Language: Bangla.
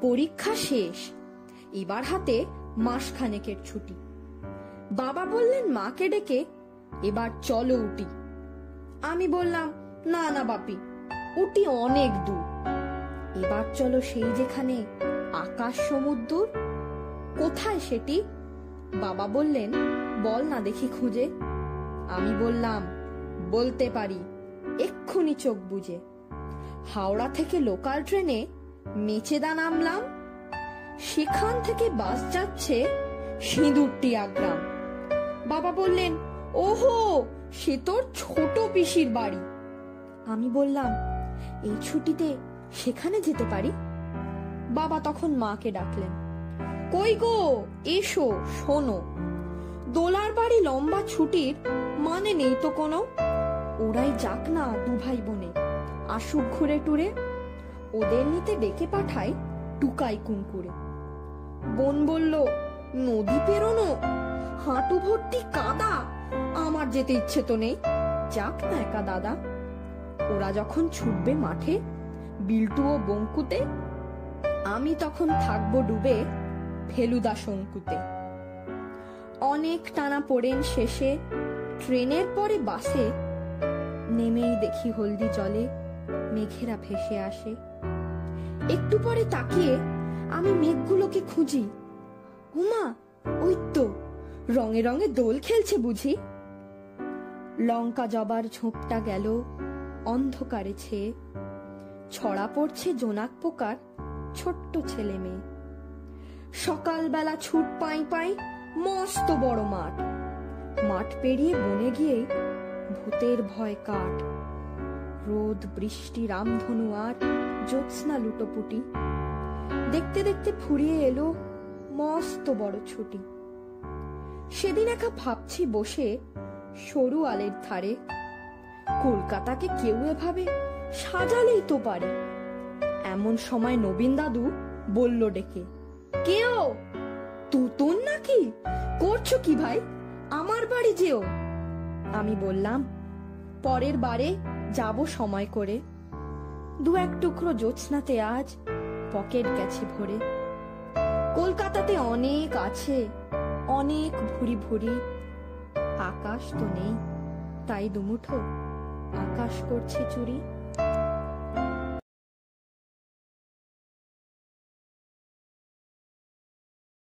পরীক্ষা শেষ। এবার হাতে মাসখানেকের ছুটি। বাবা বললেন, মাকে ডেকে এবার চলো উটি। আমি বললাম, না না বাপি, উটি অনেক দূর। এবার চলো সেই যেখানে আকাশ সমুদ্র কোথায় সেটি? বাবা বললেন, বল না দেখি খুঁজে। আমি বললাম, বলতে পারি, এক্ষুনি চোখ বুঝে হাওড়া থেকে লোকাল ট্রেনে মেচেদা নামলাম। সেখান থেকে বাস যাচ্ছে সিঁদুরটিয়া গ্রাম বাবা বললেন, ওহো, সে তোর ছোট পিসির বাড়ি। আমি বললাম, এই ছুটিতে সেখানে যেতে পারি? বাবা তখন মাকে ডাকলেন, কই গো, এসো, শোনো। দোলার বাড়ি লম্বা ছুটির মানে নেই তো কোনো। ওরাই যাক না দু ভাই বোনে। আসুক ঘুরে টুরে। ওদের নিতে ডেকে পাঠায় টুকাই কুনকুরে বোন বলল, নদী পেরোনো, হাঁটু ভর্তি কাদা, আমার যেতে ইচ্ছে তো নেই। যাক না একা দাদা। ওরা যখন ছুটবে মাঠে, বিল্টু ও বঙ্কুতে, আমি তখন থাকব ডুবে ফেলুদা শঙ্কুতে। অনেক টানা পড়েন শেষে, ট্রেনের পরে বাসে, নেমেই দেখি হলদি জলে মেঘেরা ভেসে আসে। একটু পরে তাকিয়ে আমি মেঘগুলোকে খুঁজি। উমা, ওই তো, রঙে রঙে দোল খেলছে বুঝি। লঙ্কা জবার ঝোপটা গেল অন্ধকারে ছেয়ে। ছড়া পড়ছে জোনাক পোকার ছোট্ট ছেলে মেয়ে। সকালবেলা ছুট পাই পাই মস্ত বড় মাঠ। মাঠ পেরিয়ে বনে গিয়ে ভূতের ভয় কাট। রোদ, বৃষ্টি, রামধনু আর জ্যোৎস্না লুটোপুটি। দেখতে দেখতে ফুরিয়ে এলো মস্ত বড় ছুটি। সেদিন একা ভাবছি বসে সরু আলের ধারে। কলকাতাকে কেউ এভাবে সাজালেই তো পারে। এমন সময় নবীন দাদু বলল ডেকে কেও তুতুন নাকি? করছ কি ভাই? আমার বাড়ি যেও। আমি বললাম, পরের বারে যাব সময় করে। দু এক টুকরো জোৎস্নাতে আজ পকেট গেছে ভরে। কলকাতাতে অনেক আছে, অনেক ভুরি ভুরি। আকাশ তো নেই, তাই দুমুঠো আকাশ করছে চুরি।